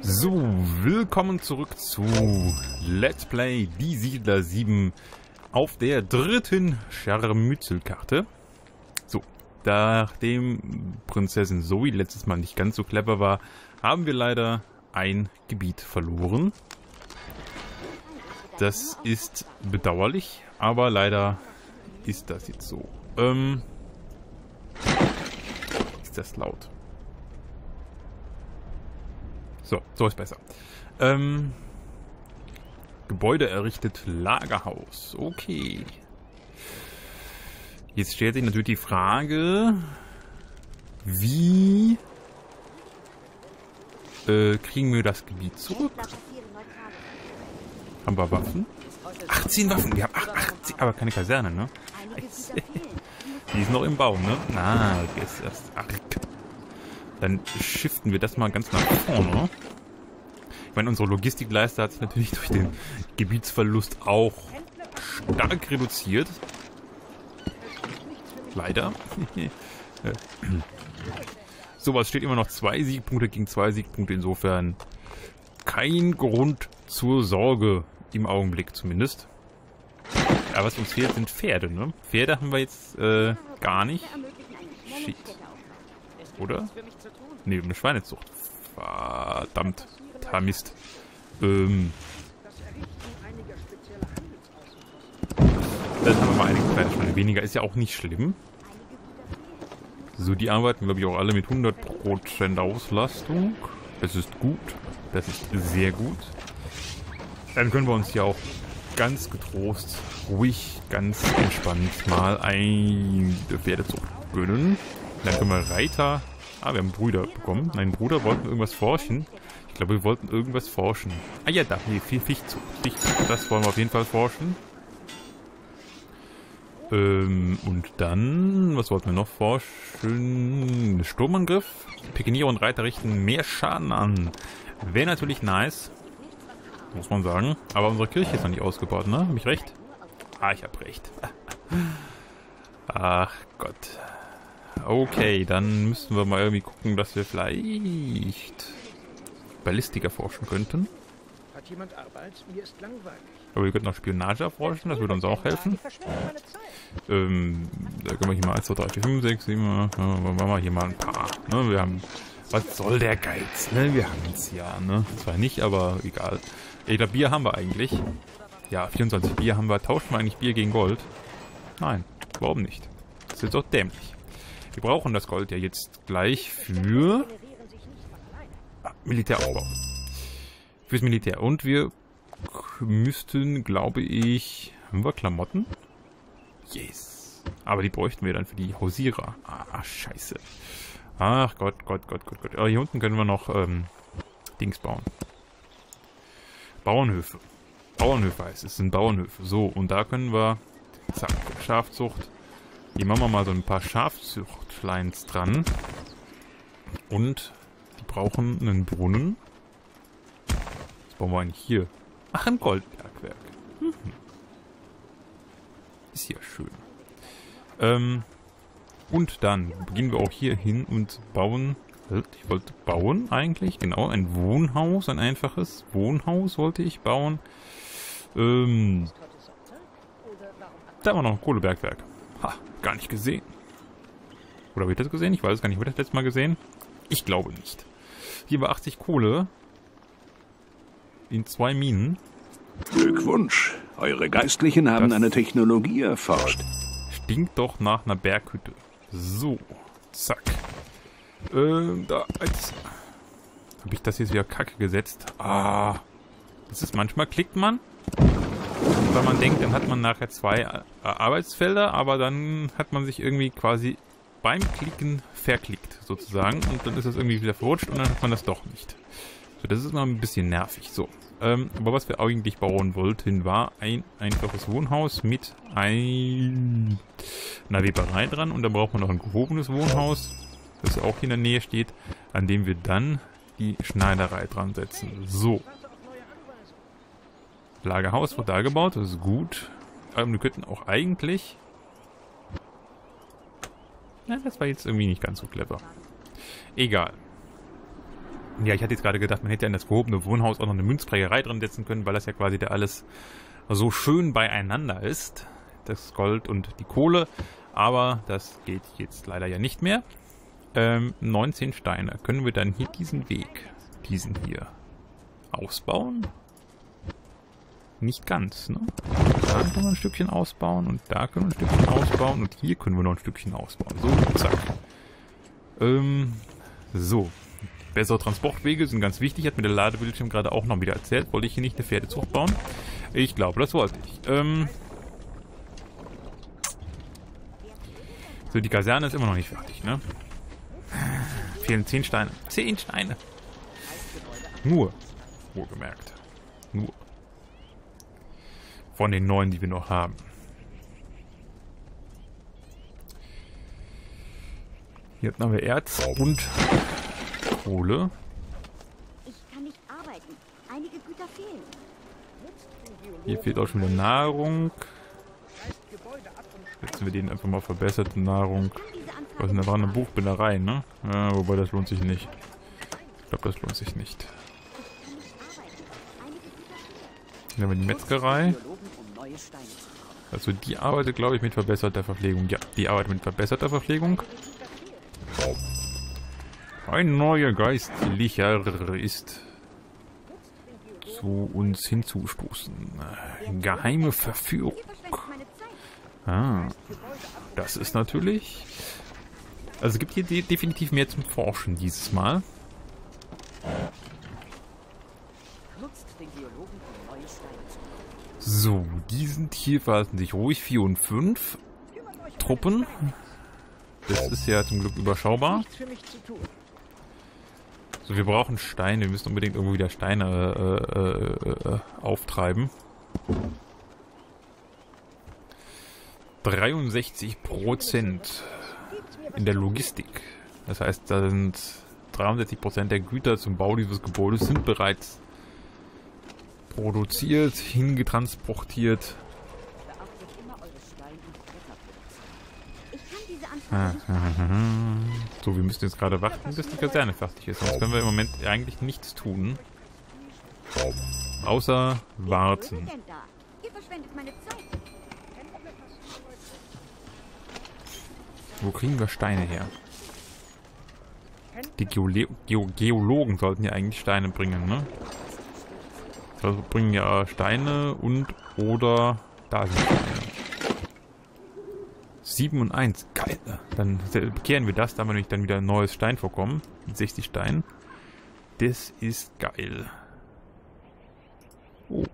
So, willkommen zurück zu Let's Play Die Siedler 7 auf der dritten Scharmützelkarte. So, nachdem Prinzessin Zoe letztes Mal nicht ganz so clever war, haben wir leider ein Gebiet verloren. Das ist bedauerlich, aber leider ist das jetzt so. Ähm, ist das laut? So, so ist besser. Ähm, Gebäude errichtet Lagerhaus. Okay. Jetzt stellt sich natürlich die Frage, wie äh, kriegen wir das Gebiet zurück? Haben wir Waffen? 18 Waffen. Wir haben 18, aber keine Kaserne, ne? Die ist noch im Bau, ne? Na, die ist erst arg. Dann shiften wir das mal ganz nach vorne. Ich meine, unsere Logistikleiste hat sich natürlich durch den Gebietsverlust auch stark reduziert. Leider. so, was steht immer noch zwei Siegpunkte gegen zwei Siegpunkte. Insofern kein Grund zur Sorge. Im Augenblick zumindest. Aber was uns fehlt, sind Pferde, ne? Pferde haben wir jetzt äh, gar nicht. Shit. Oder? Ne, eine Schweinezucht. Verdammt. Ta Mist. Ähm. Dann haben wir mal einige kleine Schweine weniger. Ist ja auch nicht schlimm. So, die arbeiten, glaube ich, auch alle mit 100% Auslastung. Das ist gut. Das ist sehr gut. Dann können wir uns ja auch ganz getrost, ruhig, ganz entspannt mal eine Pferdezucht gönnen. Dann können wir Reiter... Ah, wir haben Brüder bekommen. Nein, Bruder wollten irgendwas forschen. Ich glaube, wir wollten irgendwas forschen. Ah ja, da. Nee, Fichtzucht. Fichtzucht. Das wollen wir auf jeden Fall forschen. Ähm, und dann... Was wollten wir noch forschen? Sturmangriff. Pikinier und Reiter richten mehr Schaden an. Wäre natürlich nice. Muss man sagen. Aber unsere Kirche ist noch nicht ausgebaut, ne? Hab ich recht? Ah, ich hab recht. Ach Gott. Okay, dann müssten wir mal irgendwie gucken, dass wir vielleicht Ballistika forschen könnten. Hat jemand Arbeit? Mir ist langweilig. Aber wir könnten auch Spionage erforschen, das würde uns auch helfen. Ähm, da können wir hier mal 1, 2, 3, 4, 5, 6, 7, ja, machen wir hier mal ein paar. Ne? Wir haben, was soll der Geiz? Ne? Wir haben es ja, ne? Zwar nicht, aber egal. Ich glaube, Bier haben wir eigentlich. Ja, 24 Bier haben wir. Tauschen wir eigentlich Bier gegen Gold? Nein, warum nicht? Das ist doch dämlich. Wir brauchen das Gold ja jetzt gleich für Militäraufbau. Fürs Militär. Und wir müssten, glaube ich... Haben wir Klamotten? Yes. Aber die bräuchten wir dann für die Hausierer. Ah, scheiße. Ach Gott, Gott, Gott, Gott, Gott. Aber hier unten können wir noch ähm, Dings bauen. Bauernhöfe. Bauernhöfe heißt es. sind Bauernhöfe. So, und da können wir... Zack, Schafzucht. Hier machen wir mal so ein paar Schafzuchtschleins dran. Und die brauchen einen Brunnen. Was bauen wir eigentlich hier? Ach, ein Goldbergwerk. Mhm. Ist ja schön. Ähm, und dann gehen wir auch hier hin und bauen... Ich wollte bauen eigentlich, genau, ein Wohnhaus, ein einfaches Wohnhaus wollte ich bauen. Ähm, da wir noch ein Kohlebergwerk. Ha, gar nicht gesehen. Oder ich das gesehen? Ich weiß es gar nicht. Ich das letzte Mal gesehen? Ich glaube nicht. Hier war 80 Kohle. In zwei Minen. Glückwunsch. Eure Geistlichen haben das eine Technologie erforscht. Stinkt doch nach einer Berghütte. So. Zack. Ähm, da. Jetzt. Habe ich das jetzt wieder kacke gesetzt? Ah. Das ist manchmal klickt man weil man denkt, dann hat man nachher zwei äh, Arbeitsfelder, aber dann hat man sich irgendwie quasi beim Klicken verklickt, sozusagen. Und dann ist das irgendwie wieder verrutscht und dann hat man das doch nicht. So, das ist mal ein bisschen nervig. So, ähm, aber was wir eigentlich bauen wollten, war ein einfaches Wohnhaus mit ein, einer Weberei dran. Und da braucht man noch ein gehobenes Wohnhaus, das auch hier in der Nähe steht, an dem wir dann die Schneiderei dran setzen. So, Lagerhaus wird da gebaut, das ist gut. Aber wir könnten auch eigentlich... Na, das war jetzt irgendwie nicht ganz so clever. Egal. Ja, ich hatte jetzt gerade gedacht, man hätte ja in das gehobene Wohnhaus auch noch eine Münzprägerei drin setzen können, weil das ja quasi da alles so schön beieinander ist. Das Gold und die Kohle. Aber das geht jetzt leider ja nicht mehr. Ähm, 19 Steine. Können wir dann hier diesen Weg, diesen hier, ausbauen? Nicht ganz, ne? Da können wir ein Stückchen ausbauen und da können wir ein Stückchen ausbauen und hier können wir noch ein Stückchen ausbauen. So, zack. Ähm, so. Bessere Transportwege sind ganz wichtig, hat mir der Ladebildschirm gerade auch noch wieder erzählt. Wollte ich hier nicht eine Pferdezucht bauen? Ich glaube, das wollte ich. Ähm, so, die Kaserne ist immer noch nicht fertig, ne? Fehlen 10 Steine. 10 Steine! Nur. Wohlgemerkt. Nur von den neuen, die wir noch haben. Hier haben wir Erz und Kohle. Hier fehlt auch schon wieder Nahrung. Setzen wir denen einfach mal verbesserte Nahrung. Was ist denn da? Eine Buchbinderei, ne? Ja, wobei das lohnt sich nicht. Ich glaube, das lohnt sich nicht. Hier haben wir die Metzgerei. Also die arbeitet, glaube ich, mit verbesserter Verpflegung. Ja, die arbeitet mit verbesserter Verpflegung. Ein neuer Geistlicher ist zu uns hinzustoßen. Geheime Verführung. Ah, das ist natürlich... Also es gibt hier de definitiv mehr zum Forschen dieses Mal. So, die sind hier, verhalten sich ruhig. 4 und 5 Truppen. Das ist ja zum Glück überschaubar. So, wir brauchen Steine. Wir müssen unbedingt irgendwo wieder Steine äh, äh, äh, auftreiben. 63 Prozent in der Logistik. Das heißt, da sind 63 Prozent der Güter zum Bau dieses Gebäudes sind bereits produziert, hingetransportiert. So, wir müssen jetzt gerade warten, bis die Kaserne fertig ist. Sonst können wir im Moment eigentlich nichts tun. Außer warten. Wo kriegen wir Steine her? Die Geole Geo Geologen sollten ja eigentlich Steine bringen, ne? Also bringen ja Steine und oder da sind Steine. 7 und 1. Geil. Dann bekehren wir das, da haben wir nämlich dann wieder ein neues Steinvorkommen. Mit 60 Steinen. Das ist geil. Oh.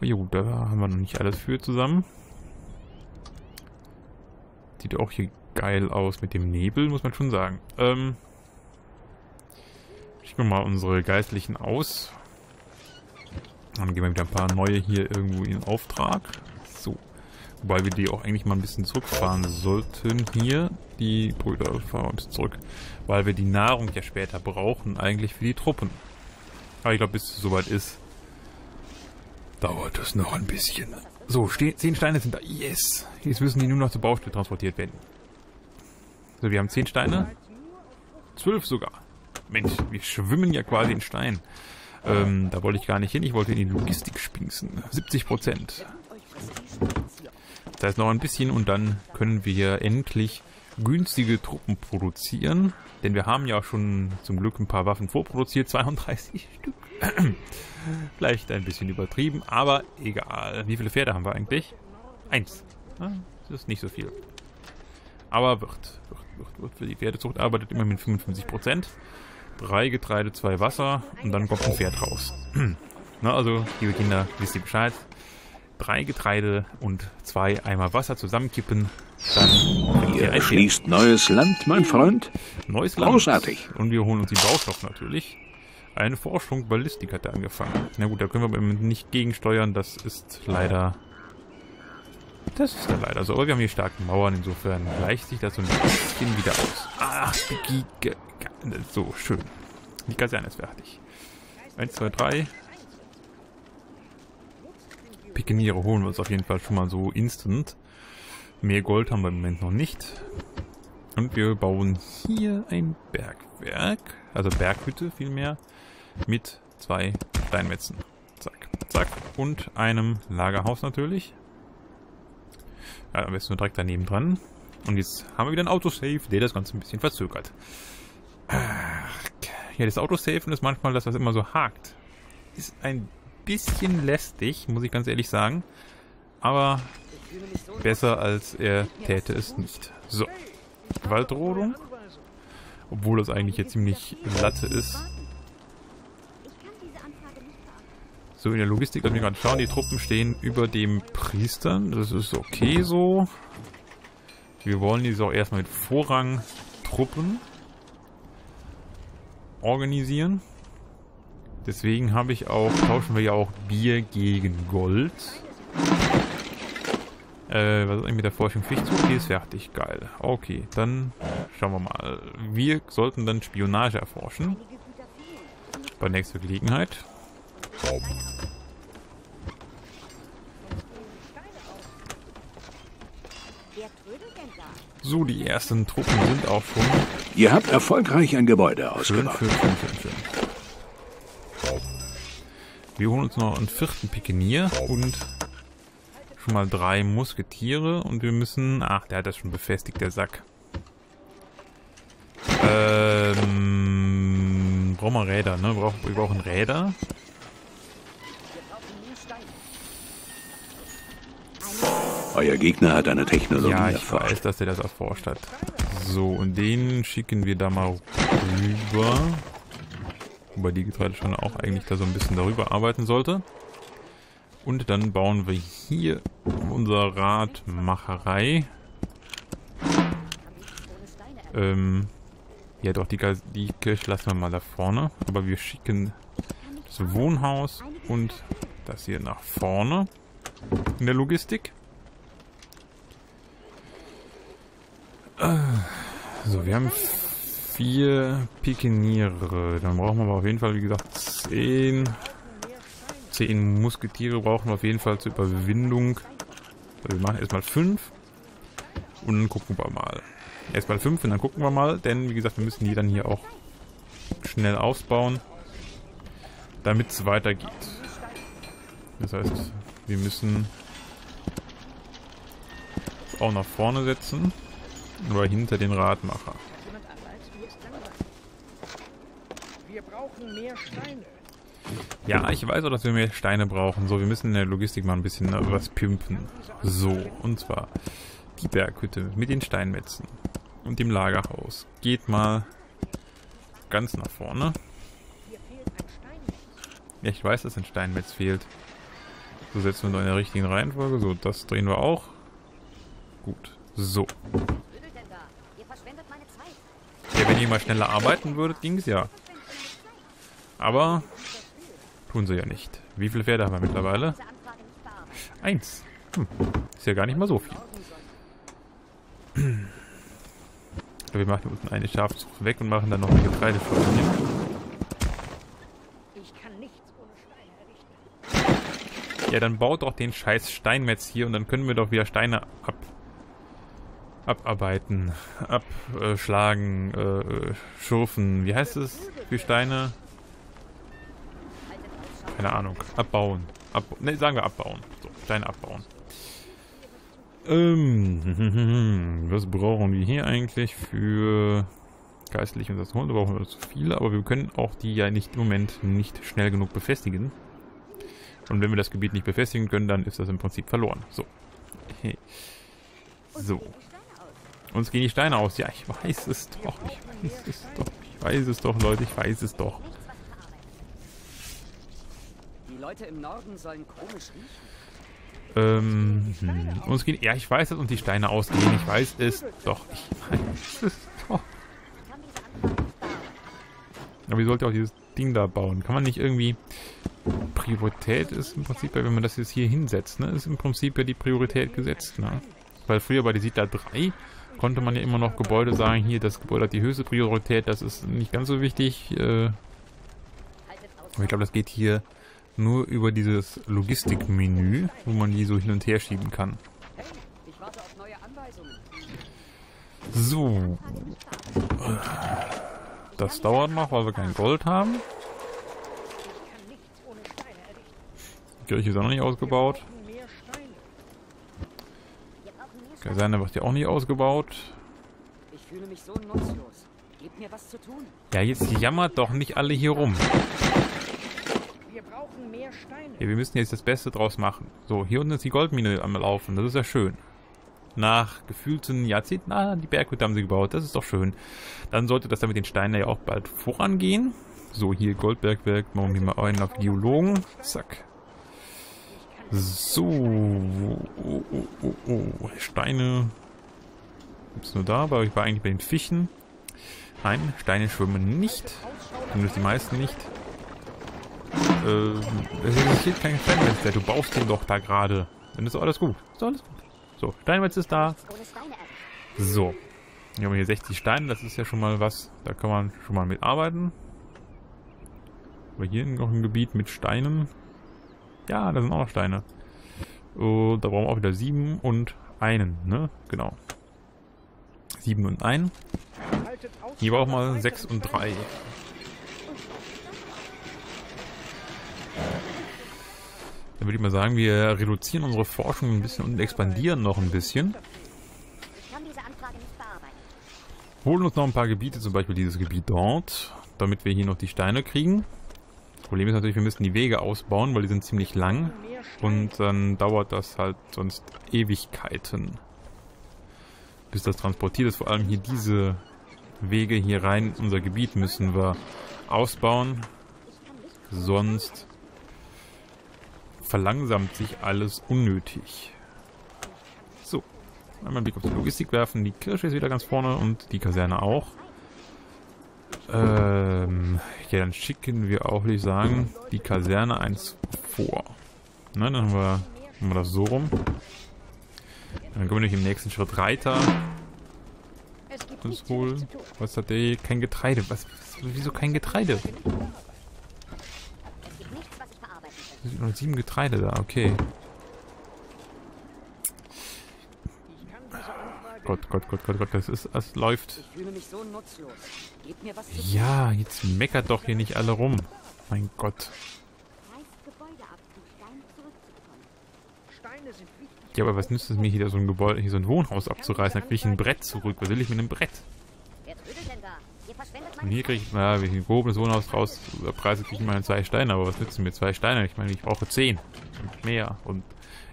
Jo, da haben wir noch nicht alles für zusammen. Sieht auch hier geil aus mit dem Nebel, muss man schon sagen. Ähm, schicken wir mal unsere Geistlichen aus. Dann geben wir wieder ein paar neue hier irgendwo in Auftrag. So. Wobei wir die auch eigentlich mal ein bisschen zurückfahren sollten. Hier, die Brüder fahren uns zurück. Weil wir die Nahrung ja später brauchen, eigentlich für die Truppen. Aber ich glaube, bis es soweit ist, dauert es noch ein bisschen. So, zehn Steine sind da. Yes! Jetzt müssen die nur noch zur Baustelle transportiert werden. So, wir haben zehn Steine. Zwölf sogar. Mensch, wir schwimmen ja quasi in Stein. Ähm, da wollte ich gar nicht hin, ich wollte in die Logistik spinksen. 70 Prozent. Das heißt noch ein bisschen und dann können wir endlich günstige Truppen produzieren. Denn wir haben ja schon zum Glück ein paar Waffen vorproduziert, 32 Stück. Vielleicht ein bisschen übertrieben, aber egal. Wie viele Pferde haben wir eigentlich? Eins. Das ist nicht so viel. Aber wird, wird, wird, wird. Für die Pferdezucht arbeitet immer mit 55 Prozent. Drei Getreide, zwei Wasser und dann kommt ein Pferd raus. Na, also, liebe Kinder, wisst ihr Bescheid. Drei Getreide und zwei Eimer Wasser zusammenkippen, dann Ihr erschließt neues Land, mein Freund. Neues Land. Großartig. Und wir holen uns die Baustoff natürlich. Eine Forschung Ballistik hat er angefangen. Na gut, da können wir aber nicht gegensteuern. Das ist leider... Das ist dann leider so. Aber wir haben hier starke Mauern. Insofern gleicht sich das so ein bisschen wieder aus. Ach, Giga... So, schön. Die Kaserne ist fertig. 1, 2, 3. Pikeniere holen wir uns auf jeden Fall schon mal so instant. Mehr Gold haben wir im Moment noch nicht. Und wir bauen hier ein Berg Stockwerk, also Berghütte vielmehr, mit zwei Steinmetzen. Zack, zack. Und einem Lagerhaus natürlich. Ja, am besten nur direkt daneben dran. Und jetzt haben wir wieder ein Autosave, der das Ganze ein bisschen verzögert. Ja, das Autosaven ist manchmal das, was immer so hakt. Ist ein bisschen lästig, muss ich ganz ehrlich sagen. Aber besser als er täte es nicht. So. Gewaltrodung. Obwohl das eigentlich jetzt ziemlich Latte ist. So, in der Logistik, lass mich gerade schauen. Die Truppen stehen über dem Priestern. Das ist okay so. Wir wollen diese auch erstmal mit Vorrang Truppen organisieren. Deswegen habe ich auch, tauschen wir ja auch Bier gegen Gold. Äh, was ist eigentlich mit der Forschung Fichtzug? Die ist fertig, geil. Okay, dann schauen wir mal. Wir sollten dann Spionage erforschen. Bei nächster Gelegenheit. So, die ersten Truppen sind auch schon. Ihr habt erfolgreich ein Gebäude ausgebaut. Schön, schön, schön, schön, Wir holen uns noch einen vierten Pikenier und schon mal drei Musketiere und wir müssen... Ach, der hat das schon befestigt, der Sack. Ähm... Brauchen wir Räder, ne? Wir brauchen Räder. Euer Gegner hat eine Technologie Ja, ich erforscht. weiß, dass er das erforscht hat. So, und den schicken wir da mal rüber. Wobei die Getreide schon auch eigentlich da so ein bisschen darüber arbeiten sollte. Und dann bauen wir hier unser Radmacherei. Ähm, ja doch, die, die Kirche lassen wir mal da vorne. Aber wir schicken das Wohnhaus und das hier nach vorne in der Logistik. So, wir haben vier Pikeniere. Dann brauchen wir aber auf jeden Fall, wie gesagt, zehn. Zehn Musketiere brauchen wir auf jeden Fall zur Überwindung. Also wir machen erstmal fünf. Und dann gucken wir mal. Erstmal fünf und dann gucken wir mal. Denn, wie gesagt, wir müssen die dann hier auch schnell ausbauen. Damit es weitergeht. Das heißt, wir müssen auch nach vorne setzen. Oder hinter den Radmacher. Ja, ich weiß auch, dass wir mehr Steine brauchen. So, wir müssen in der Logistik mal ein bisschen was pimpen. So, und zwar die Berghütte mit den Steinmetzen und dem Lagerhaus. Geht mal ganz nach vorne. Ja, ich weiß, dass ein Steinmetz fehlt. So setzen wir nur in der richtigen Reihenfolge. So, das drehen wir auch. Gut. So. Ja, wenn ihr mal schneller arbeiten würdet, ging es ja. Aber tun sie ja nicht. Wie viele Pferde haben wir mittlerweile? Eins. Hm. Ist ja gar nicht mal so viel. wir machen unten eine Schafzucht weg und machen dann noch eine Getreideschule hin. Ja, dann baut doch den scheiß Steinmetz hier und dann können wir doch wieder Steine ab abarbeiten, abschlagen, äh, schurfen. Wie heißt es für Steine? Keine Ahnung. Abbauen. Ab ne, sagen wir abbauen. So, Steine abbauen. Ähm, was brauchen wir hier eigentlich für geistliche und das Hunde brauchen wir zu viele, aber wir können auch die ja nicht im Moment nicht schnell genug befestigen. Und wenn wir das Gebiet nicht befestigen können, dann ist das im Prinzip verloren. So. So. Uns gehen die Steine aus. Ja, ich weiß es doch. Ich weiß es doch. Ich weiß es doch, Leute. Ich weiß es doch. Die Leute im Norden sollen komisch riechen. Ähm, hm. uns gehen, ja, ich weiß es und die Steine ausgehen. Ich weiß es doch. Ich weiß es doch. Aber wie sollte auch dieses Ding da bauen? Kann man nicht irgendwie... Priorität ist im Prinzip, wenn man das jetzt hier hinsetzt, ne, ist im Prinzip ja die Priorität gesetzt, ne? Weil früher bei der Siedler 3 konnte man ja immer noch Gebäude sagen, hier, das Gebäude hat die höchste Priorität, das ist nicht ganz so wichtig. Äh, aber ich glaube, das geht hier nur über dieses Logistikmenü, wo man die so hin und her schieben kann. So. Das dauert noch, weil wir kein Gold haben. Die Kirche ist auch noch nicht ausgebaut. Kaserne wird ja auch nicht ausgebaut. Ich fühle mich so nutzlos. Gib mir was zu tun. Ja, jetzt jammert doch nicht alle hier rum. Wir brauchen mehr Steine. Ja, wir müssen jetzt das Beste draus machen. So, hier unten ist die Goldmine am Laufen. Das ist ja schön. Nach gefühlten Jahrzehnten, ah, die Berghütte haben sie gebaut. Das ist doch schön. Dann sollte das dann mit den Steinen ja auch bald vorangehen. So, hier Goldbergwerk. Machen wir mal einen auf Geologen. Zack. So. Oh, oh, oh, oh. Steine. Gibt's nur da, aber ich war eigentlich bei den Fischen. Nein, Steine schwimmen nicht. Zumindest die meisten nicht. Äh, es interessiert kein Steinmetz, du baust den doch da gerade. Dann ist alles gut. Ist alles gut. So, Steinmetz ist da. So. Wir haben hier 60 Steine, das ist ja schon mal was. Da kann man schon mal mitarbeiten. Aber hier noch ein Gebiet mit Steinen. Ja, da sind auch noch Steine. Und da brauchen wir auch wieder sieben und einen, ne? Genau. Sieben und ein. Hier brauchen wir sechs und drei. Dann würde ich mal sagen, wir reduzieren unsere Forschung ein bisschen und expandieren noch ein bisschen. Holen uns noch ein paar Gebiete, zum Beispiel dieses Gebiet dort, damit wir hier noch die Steine kriegen. Problem ist natürlich, wir müssen die Wege ausbauen, weil die sind ziemlich lang. Und dann dauert das halt sonst Ewigkeiten. Bis das transportiert ist. Vor allem hier diese Wege hier rein in unser Gebiet müssen wir ausbauen. Sonst verlangsamt sich alles unnötig. So. Einmal einen Blick auf die Logistik werfen. Die Kirche ist wieder ganz vorne und die Kaserne auch. Ähm, ja, dann schicken wir auch, würde ich sagen, die Kaserne eins vor. Ne, dann haben wir, haben wir das so rum. Dann können wir nicht im nächsten Schritt Reiter uns holen. Was hat der hier? Kein Getreide. Was, wieso kein Getreide? Es sind nur sieben Getreide da, okay. Gott, Gott, Gott, Gott, Gott, das ist, es läuft. Ja, jetzt meckert doch hier nicht alle rum. Mein Gott. Ja, aber was nützt es mir hier so ein Gebäude, hier so ein Wohnhaus abzureißen? Da kriege ich ein Brett zurück. Was will ich mit einem Brett? Und hier kriege ich, naja, wenn ich ein gehobenes Wohnhaus raus preise, kriege ich meine zwei Steine. Aber was nützen mir zwei Steine? Ich meine, ich brauche zehn. Und mehr. Und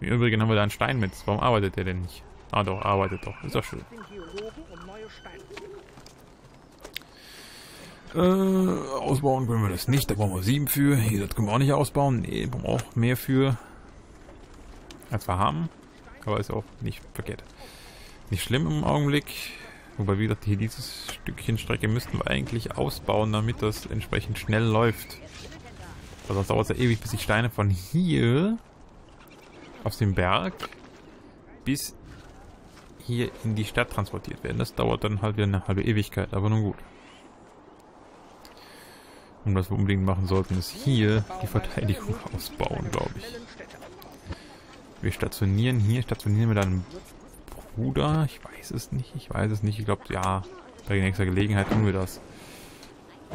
im Übrigen haben wir da einen Stein mit. Warum arbeitet der denn nicht? Ah doch, arbeitet doch. Ist doch schön. Äh, ausbauen können wir das nicht. Da brauchen wir sieben für. Hier, das können wir auch nicht ausbauen. Nee, brauchen wir auch mehr für. Als wir haben. Aber ist auch nicht verkehrt. Nicht schlimm im Augenblick. Wobei, wie gesagt, hier dieses Stückchen Strecke müssten wir eigentlich ausbauen, damit das entsprechend schnell läuft. Also sonst dauert ja ewig, bis die Steine von hier aus dem Berg bis hier in die Stadt transportiert werden. Das dauert dann halt wieder eine halbe Ewigkeit, aber nun gut. Und was wir unbedingt machen sollten, ist hier die Verteidigung ausbauen, glaube ich. Wir stationieren hier, stationieren wir dann Bruder? Ich weiß es nicht, ich weiß es nicht. Ich glaube, ja, bei nächster Gelegenheit tun wir das.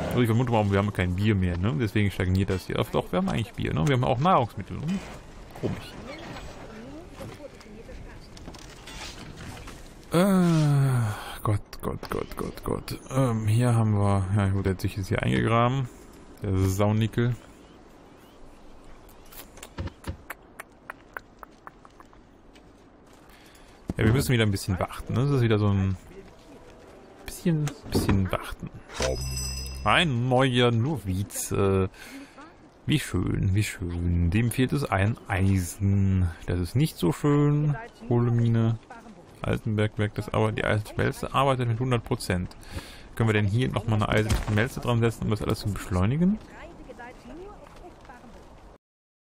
Also ich vermute mal, wir haben kein Bier mehr, ne? Deswegen stagniert das hier. Doch, wir haben eigentlich Bier, ne? Wir haben auch Nahrungsmittel. Hm? Komisch. Äh, Gott, Gott, Gott, Gott, Gott. Ähm, hier haben wir... Ja gut, der hat sich jetzt hier eingegraben. Der Saunickel. Ja, wir müssen wieder ein bisschen warten. Ne? Das ist wieder so ein bisschen, bisschen warten. Ein neuer Noviz. Äh, wie schön, wie schön. Dem fehlt es ein Eisen. Das ist nicht so schön. Kohlemine. Altenbergwerk, das aber die Eisenschmelze arbeitet mit 100%. Können wir denn hier nochmal eine Eisenschmelze dran setzen, um das alles zu beschleunigen?